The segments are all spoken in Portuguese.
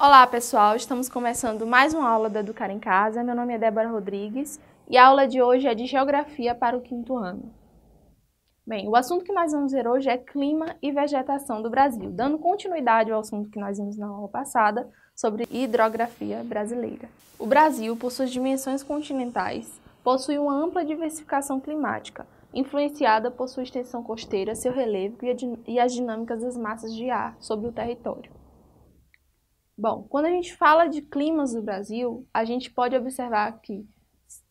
Olá pessoal, estamos começando mais uma aula da Educar em Casa. Meu nome é Débora Rodrigues e a aula de hoje é de Geografia para o quinto ano. Bem, o assunto que nós vamos ver hoje é clima e vegetação do Brasil, dando continuidade ao assunto que nós vimos na aula passada sobre hidrografia brasileira. O Brasil, por suas dimensões continentais, possui uma ampla diversificação climática, influenciada por sua extensão costeira, seu relevo e as dinâmicas das massas de ar sobre o território. Bom, quando a gente fala de climas do Brasil, a gente pode observar que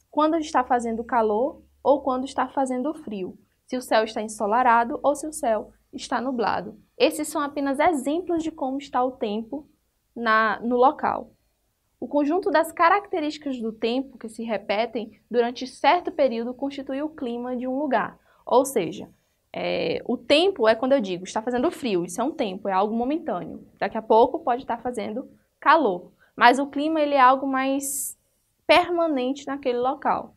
quando está fazendo calor ou quando está fazendo frio, se o céu está ensolarado ou se o céu está nublado. Esses são apenas exemplos de como está o tempo na, no local. O conjunto das características do tempo que se repetem durante certo período constitui o clima de um lugar. Ou seja, é, o tempo é quando eu digo está fazendo frio, isso é um tempo, é algo momentâneo. Daqui a pouco pode estar fazendo calor. Mas o clima ele é algo mais permanente naquele local,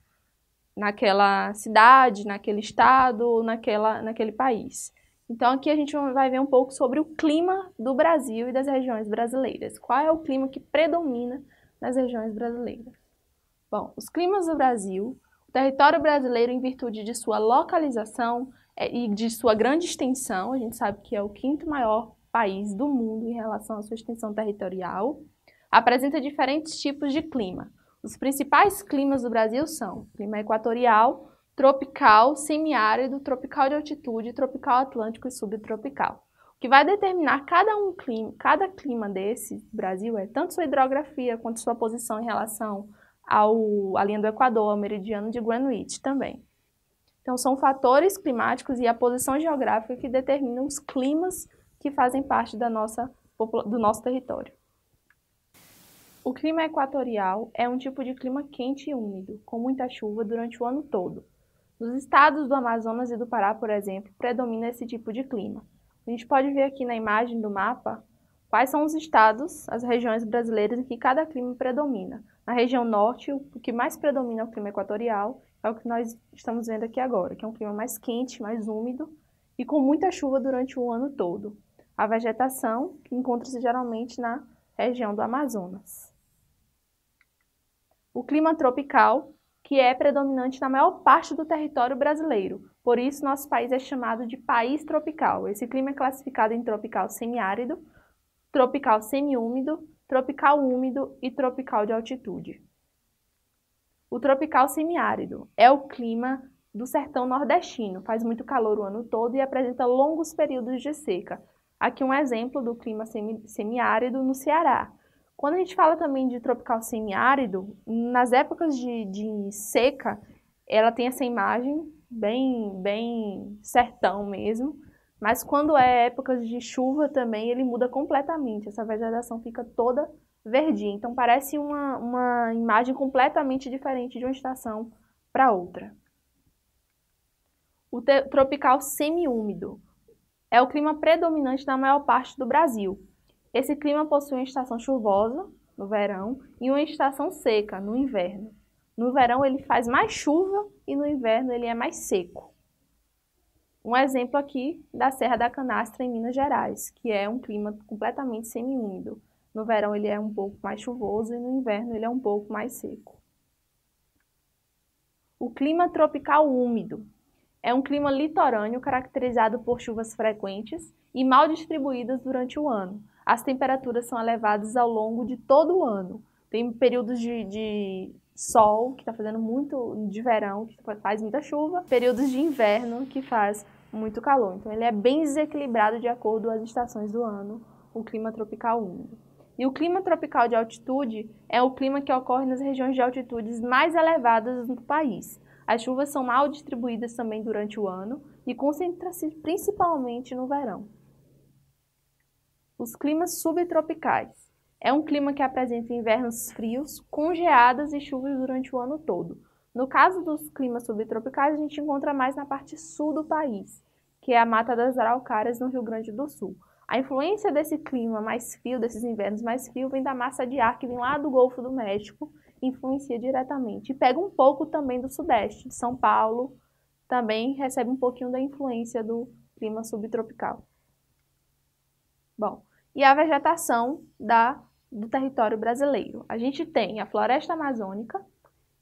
naquela cidade, naquele estado, naquela, naquele país. Então aqui a gente vai ver um pouco sobre o clima do Brasil e das regiões brasileiras. Qual é o clima que predomina nas regiões brasileiras? Bom, os climas do Brasil, o território brasileiro, em virtude de sua localização e de sua grande extensão, a gente sabe que é o quinto maior país do mundo em relação à sua extensão territorial, apresenta diferentes tipos de clima. Os principais climas do Brasil são clima equatorial, tropical, semiárido, tropical de altitude, tropical atlântico e subtropical. O que vai determinar cada um clima, cada clima desse Brasil é tanto sua hidrografia quanto sua posição em relação ao, à linha do Equador, ao meridiano de Greenwich também. Então, são fatores climáticos e a posição geográfica que determinam os climas que fazem parte da nossa, do nosso território. O clima equatorial é um tipo de clima quente e úmido, com muita chuva durante o ano todo. Nos estados do Amazonas e do Pará, por exemplo, predomina esse tipo de clima. A gente pode ver aqui na imagem do mapa quais são os estados, as regiões brasileiras em que cada clima predomina. Na região norte, o que mais predomina é o clima equatorial, é o que nós estamos vendo aqui agora, que é um clima mais quente, mais úmido e com muita chuva durante o ano todo. A vegetação, que encontra-se geralmente na região do Amazonas. O clima tropical que é predominante na maior parte do território brasileiro. Por isso, nosso país é chamado de país tropical. Esse clima é classificado em tropical semiárido, tropical semiúmido, tropical úmido e tropical de altitude. O tropical semiárido é o clima do sertão nordestino, faz muito calor o ano todo e apresenta longos períodos de seca. Aqui um exemplo do clima semi semiárido no Ceará. Quando a gente fala também de tropical semiárido, nas épocas de, de seca, ela tem essa imagem bem, bem sertão mesmo, mas quando é épocas de chuva também, ele muda completamente, essa vegetação fica toda verdinha, então parece uma, uma imagem completamente diferente de uma estação para outra. O tropical semiúmido é o clima predominante na maior parte do Brasil, esse clima possui uma estação chuvosa, no verão, e uma estação seca, no inverno. No verão ele faz mais chuva e no inverno ele é mais seco. Um exemplo aqui da Serra da Canastra, em Minas Gerais, que é um clima completamente semiúmido. No verão ele é um pouco mais chuvoso e no inverno ele é um pouco mais seco. O clima tropical úmido é um clima litorâneo caracterizado por chuvas frequentes e mal distribuídas durante o ano, as temperaturas são elevadas ao longo de todo o ano. Tem períodos de, de sol, que está fazendo muito, de verão, que faz muita chuva, períodos de inverno, que faz muito calor. Então, ele é bem desequilibrado de acordo com as estações do ano, o clima tropical úmido. E o clima tropical de altitude é o clima que ocorre nas regiões de altitudes mais elevadas do país. As chuvas são mal distribuídas também durante o ano e concentram-se principalmente no verão. Os climas subtropicais. É um clima que apresenta invernos frios, com geadas e chuvas durante o ano todo. No caso dos climas subtropicais, a gente encontra mais na parte sul do país, que é a Mata das Araucárias, no Rio Grande do Sul. A influência desse clima mais frio, desses invernos mais frios, vem da massa de ar que vem lá do Golfo do México, influencia diretamente. E pega um pouco também do sudeste, de São Paulo, também recebe um pouquinho da influência do clima subtropical. Bom, e a vegetação da do território brasileiro. A gente tem a floresta amazônica,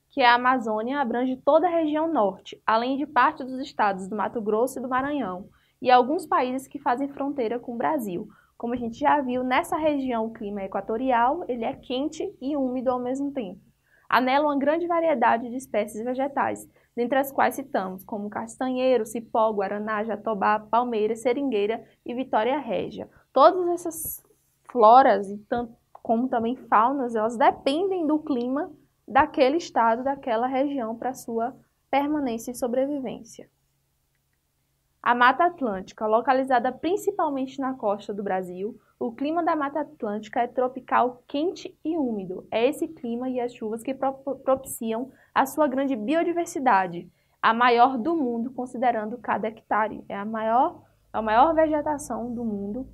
que é a Amazônia, abrange toda a região norte, além de parte dos estados do Mato Grosso e do Maranhão, e alguns países que fazem fronteira com o Brasil. Como a gente já viu, nessa região o clima é equatorial, ele é quente e úmido ao mesmo tempo. Há nela uma grande variedade de espécies vegetais, dentre as quais citamos como castanheiro, cipó, guaraná, jatobá, palmeira, seringueira e vitória régia. Todas essas floras, e como também faunas, elas dependem do clima daquele estado, daquela região para sua permanência e sobrevivência. A Mata Atlântica, localizada principalmente na costa do Brasil, o clima da Mata Atlântica é tropical quente e úmido. É esse clima e as chuvas que propiciam a sua grande biodiversidade, a maior do mundo, considerando cada hectare. É a maior, a maior vegetação do mundo,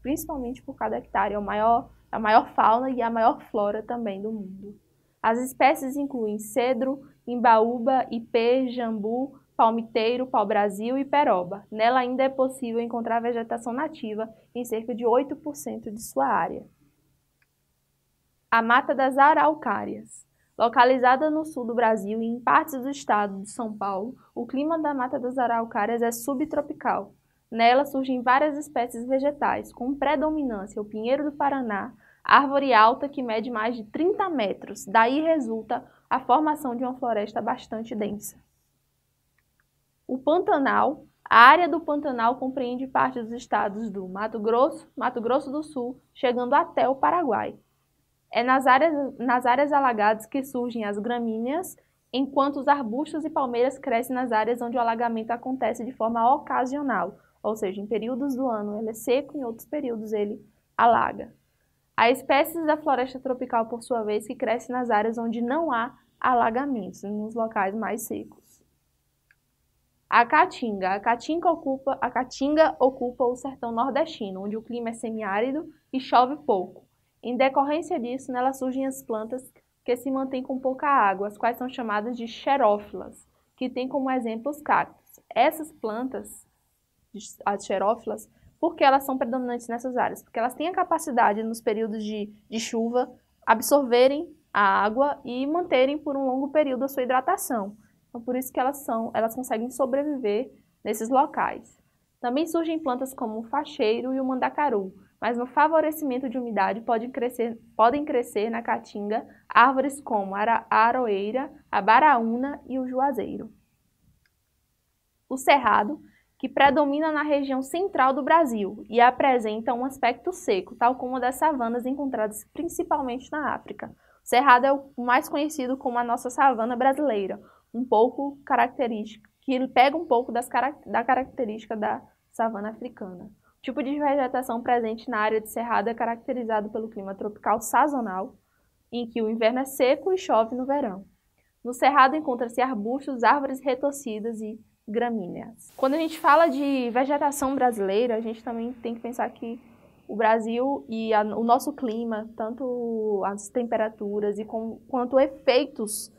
principalmente por cada hectare. É o maior, a maior fauna e a maior flora também do mundo. As espécies incluem cedro, imbaúba, ipê, jambu, palmiteiro, pau-brasil e peroba. Nela ainda é possível encontrar vegetação nativa em cerca de 8% de sua área. A Mata das Araucárias. Localizada no sul do Brasil e em partes do estado de São Paulo, o clima da Mata das Araucárias é subtropical. Nela surgem várias espécies vegetais, com predominância o pinheiro do Paraná, árvore alta que mede mais de 30 metros. Daí resulta a formação de uma floresta bastante densa. O Pantanal. A área do Pantanal compreende parte dos estados do Mato Grosso, Mato Grosso do Sul, chegando até o Paraguai. É nas áreas, nas áreas alagadas que surgem as gramíneas, enquanto os arbustos e palmeiras crescem nas áreas onde o alagamento acontece de forma ocasional, ou seja, em períodos do ano ele é seco, em outros períodos ele alaga. Há espécies da floresta tropical, por sua vez, que crescem nas áreas onde não há alagamentos, nos locais mais secos. A Caatinga. A Caatinga ocupa, a Caatinga ocupa o sertão nordestino, onde o clima é semiárido e chove pouco. Em decorrência disso, nela surgem as plantas que se mantêm com pouca água, as quais são chamadas de xerófilas, que têm como exemplo os cactos. Essas plantas, as xerófilas, por que elas são predominantes nessas áreas? Porque elas têm a capacidade, nos períodos de, de chuva, absorverem a água e manterem por um longo período a sua hidratação. Então, por isso que elas, são, elas conseguem sobreviver nesses locais. Também surgem plantas como o facheiro e o mandacaru, mas no favorecimento de umidade podem crescer, podem crescer na caatinga árvores como a aroeira, a baraúna e o juazeiro. O cerrado que predomina na região central do Brasil e apresenta um aspecto seco, tal como das savanas encontradas principalmente na África. O cerrado é o mais conhecido como a nossa savana brasileira, um pouco característica, que pega um pouco das, da característica da savana africana. O tipo de vegetação presente na área de cerrado é caracterizado pelo clima tropical sazonal, em que o inverno é seco e chove no verão. No cerrado encontra-se arbustos, árvores retorcidas e gramíneas. Quando a gente fala de vegetação brasileira, a gente também tem que pensar que o Brasil e a, o nosso clima, tanto as temperaturas e com, quanto efeitos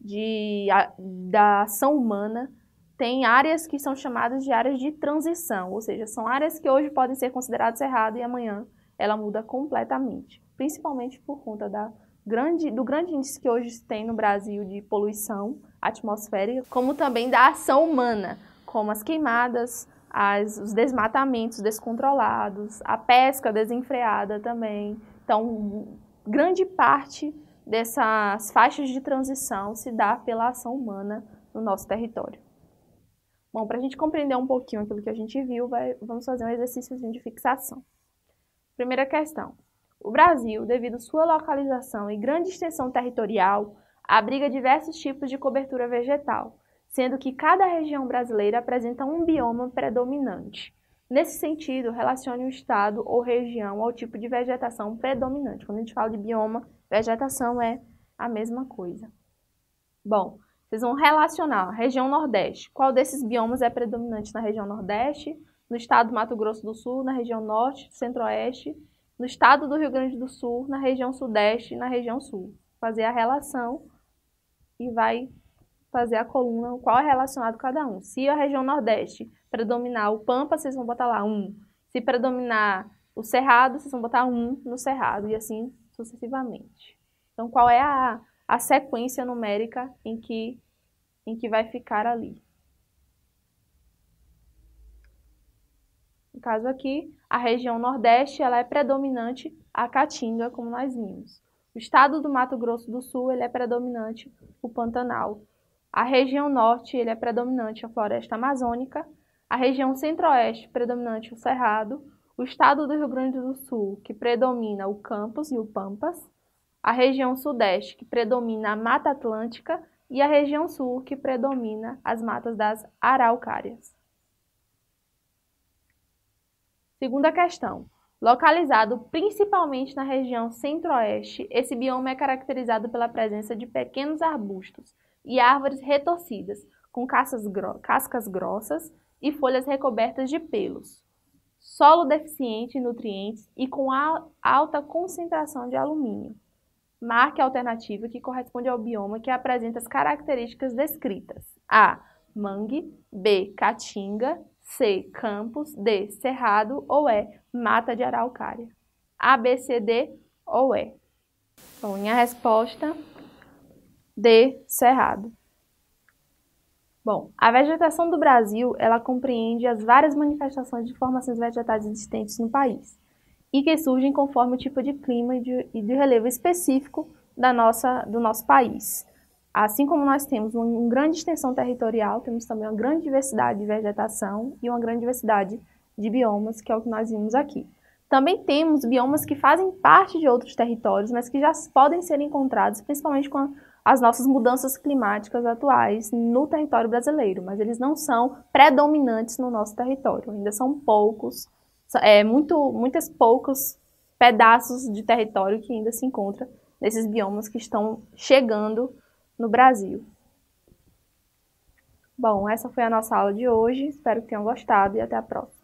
de, a, da ação humana, tem áreas que são chamadas de áreas de transição, ou seja, são áreas que hoje podem ser consideradas erradas e amanhã ela muda completamente, principalmente por conta da grande, do grande índice que hoje tem no Brasil de poluição atmosférica, como também da ação humana, como as queimadas, as, os desmatamentos descontrolados, a pesca desenfreada também. Então, grande parte dessas faixas de transição se dá pela ação humana no nosso território. Bom, para a gente compreender um pouquinho aquilo que a gente viu, vai, vamos fazer um exercício de fixação. Primeira questão. O Brasil, devido à sua localização e grande extensão territorial, abriga diversos tipos de cobertura vegetal, sendo que cada região brasileira apresenta um bioma predominante. Nesse sentido, relacione o estado ou região ao tipo de vegetação predominante. Quando a gente fala de bioma, vegetação é a mesma coisa. Bom, vocês vão relacionar região Nordeste. Qual desses biomas é predominante na região Nordeste? No estado do Mato Grosso do Sul, na região Norte, Centro-Oeste, no estado do Rio Grande do Sul, na região Sudeste e na região Sul. Fazer a relação e vai fazer a coluna qual é relacionado cada um. Se a região Nordeste predominar o Pampa, vocês vão botar lá um. Se predominar O cerrado, vocês vão botar um no cerrado e assim sucessivamente. Então, qual é a, a sequência numérica em que, em que vai ficar ali? No caso aqui, a região Nordeste ela é predominante a Caatinga, como nós vimos. O estado do Mato Grosso do Sul ele é predominante o Pantanal. A região Norte ele é predominante a Floresta Amazônica. A região Centro-Oeste predominante o Cerrado. O estado do Rio Grande do Sul que predomina o Campos e o Pampas. A região Sudeste que predomina a Mata Atlântica e a região Sul que predomina as matas das araucárias. Segunda questão. Localizado principalmente na região centro-oeste, esse bioma é caracterizado pela presença de pequenos arbustos e árvores retorcidas, com cascas grossas e folhas recobertas de pelos. Solo deficiente em nutrientes e com alta concentração de alumínio. Marque a alternativa que corresponde ao bioma que apresenta as características descritas. A. Mangue. B. Caatinga. C. Campos. D. Cerrado. Ou E. Mata de araucária. A, B, C, D ou E. Bom, minha resposta D. Cerrado. Bom, a vegetação do Brasil, ela compreende as várias manifestações de formações vegetais existentes no país e que surgem conforme o tipo de clima e de, e de relevo específico da nossa, do nosso país. Assim como nós temos uma grande extensão territorial, temos também uma grande diversidade de vegetação e uma grande diversidade de biomas, que é o que nós vimos aqui. Também temos biomas que fazem parte de outros territórios, mas que já podem ser encontrados, principalmente com as nossas mudanças climáticas atuais no território brasileiro, mas eles não são predominantes no nosso território, ainda são poucos, é, muito, muitos poucos pedaços de território que ainda se encontra nesses biomas que estão chegando no Brasil. Bom, essa foi a nossa aula de hoje. Espero que tenham gostado e até a próxima.